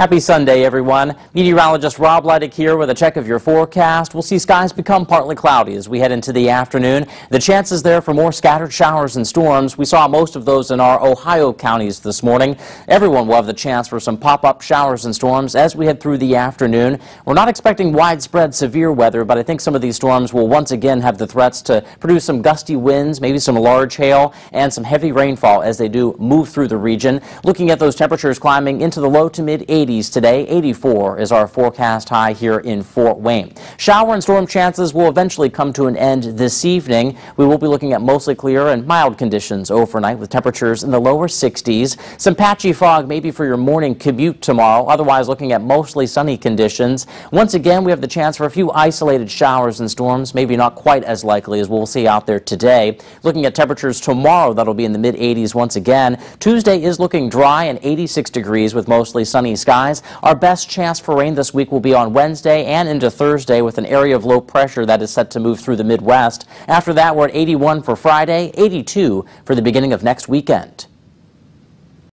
Happy Sunday, everyone. Meteorologist Rob Leidick here with a check of your forecast. We'll see skies become partly cloudy as we head into the afternoon. The chances there for more scattered showers and storms. We saw most of those in our Ohio counties this morning. Everyone will have the chance for some pop-up showers and storms as we head through the afternoon. We're not expecting widespread severe weather, but I think some of these storms will once again have the threats to produce some gusty winds, maybe some large hail, and some heavy rainfall as they do move through the region. Looking at those temperatures climbing into the low to mid 80s 80s today. 84 is our forecast high here in Fort Wayne. Shower and storm chances will eventually come to an end this evening. We will be looking at mostly clear and mild conditions overnight with temperatures in the lower 60s. Some patchy fog maybe for your morning commute tomorrow. Otherwise looking at mostly sunny conditions. Once again, we have the chance for a few isolated showers and storms, maybe not quite as likely as we'll see out there today. Looking at temperatures tomorrow, that'll be in the mid 80s once again. Tuesday is looking dry and 86 degrees with mostly sunny skies skies. Our best chance for rain this week will be on Wednesday and into Thursday with an area of low pressure that is set to move through the Midwest. After that, we're at 81 for Friday, 82 for the beginning of next weekend.